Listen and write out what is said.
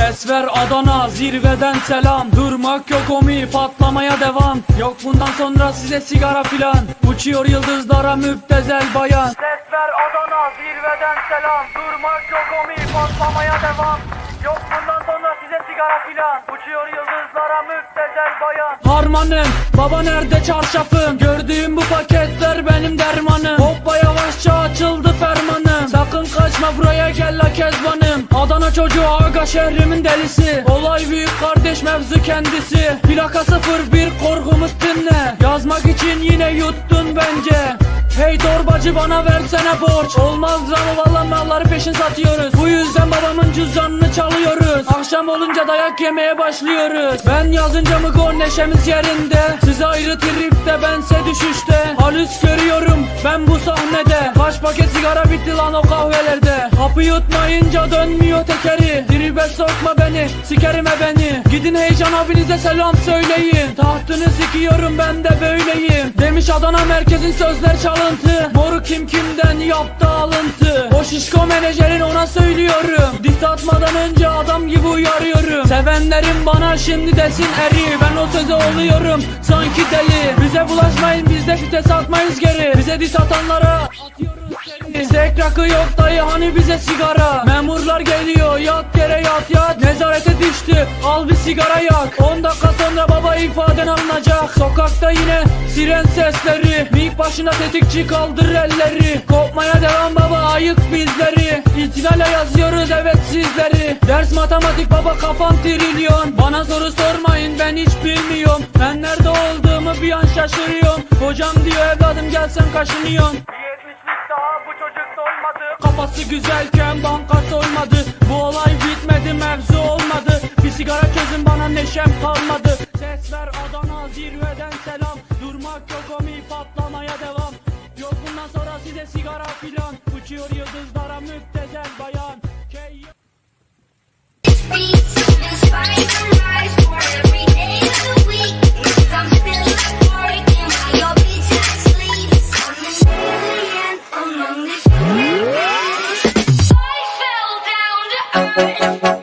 Ses ver Adana zirveden selam. Durmak yok omi patlamaya devam. Yok bundan sonra size sigara filan. Uçuyor yıldızlara müptezel bayan. Ses ver Adana zirveden selam. Durmak yok omi patlamaya devam. Yok bundan sonra size sigara filan. Uçuyor yıldızlara müptezel bayan. Harmanım baba nerede çarşafım Gördüğüm bu paketler benim dermanım. Hoppa yavaşça açıldı kaçma buraya gel la kezbanım. Adana çocuğu aga şehrimin delisi. Olay büyük kardeş mevzu kendisi. Plaka 01 korkumuz dinle? Yazmak için yine yuttun bence. Hey torbacı bana versene borç. Olmaz ama valla malları peşin satıyoruz. Bu yüzden babamın cüzdanını çalıyoruz. Akşam olunca dayak yemeye başlıyoruz. Ben yazınca mı gol neşemiz yerinde? Size ayrı tripte bense düşüşte. Halüs görüyorum ben bu sahnede paket sigara bitti lan o kahvelerde. Hapı yutmayınca dönmüyor tekeri. Tribe sokma beni sikerim e beni. Gidin heyecan abinize selam söyleyin. Tahtını sikiyorum ben de böyleyim. Demiş Adana merkezin sözler çalıntı. Moru kim kimden yaptı alıntı. O şişko menajerin ona söylüyorum. Diss atmadan önce adam gibi uyarıyorum. Sevenlerim bana şimdi desin eri. Ben o söze oluyorum. Sanki deli. Bize bulaşmayın biz de fite satmayız geri. Bize diss atanlara Sek rakı yok dayı hani bize sigara? Memurlar geliyor yat yere yat yat. Nezarete düştü al bir sigara yak. 10 dakika sonra baba ifaden alınacak. Sokakta yine siren sesleri. Mik başına tetikçi kaldır elleri. Kopmaya devam baba ayık bizleri. İtinayla yazıyoruz evet sizleri. Ders matematik baba kafam trilyon. Bana soru sormayın ben hiç bilmiyorum. Ben nerede olduğumu bir an şaşırıyorum. Hocam diyor evladım gelsen kaşınıyorsun Kafası güzelken banka soymadı. Bu olay bitmedi mevzu olmadı. Bir sigara çözün bana neşem kalmadı. Ses ver Adana zirveden selam. Durmak yok omi patlamaya devam. Yok bundan sonra size sigara filan. Uçuyor yıldızlara müptezel bayan Thank you.